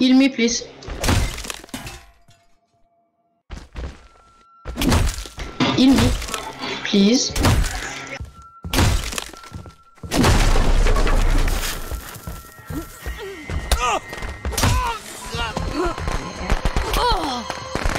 Heal me, please. Heal me, please.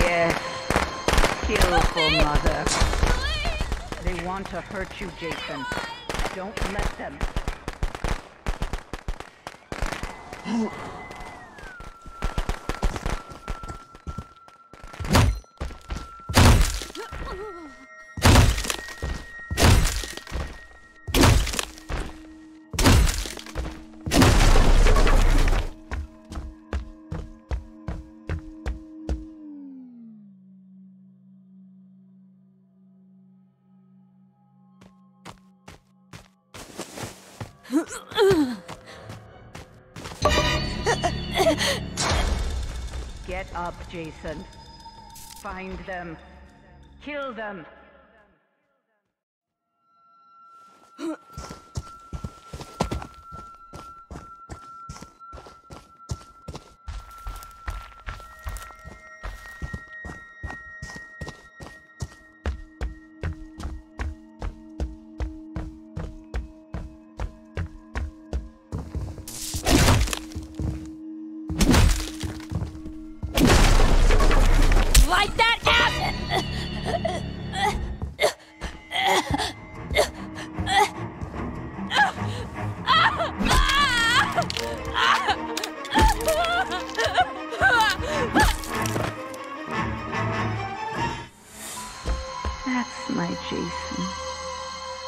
Yes. For mother. They want to hurt you, Jason. Don't let them. Get up, Jason. Find them. Kill them.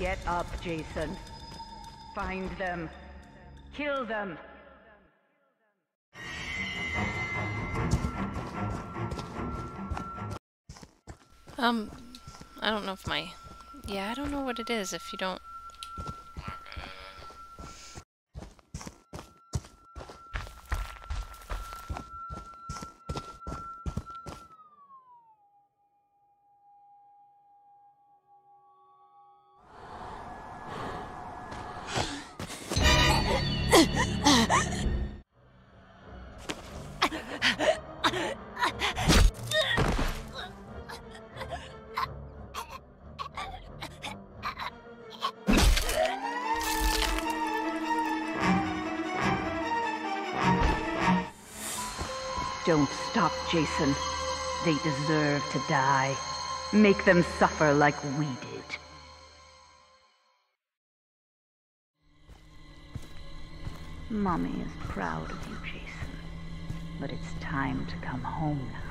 Get up, Jason. Find them. Kill them. Um, I don't know if my... Yeah, I don't know what it is if you don't... Don't stop, Jason. They deserve to die. Make them suffer like we did. Mommy is proud of you, Jason. But it's time to come home now.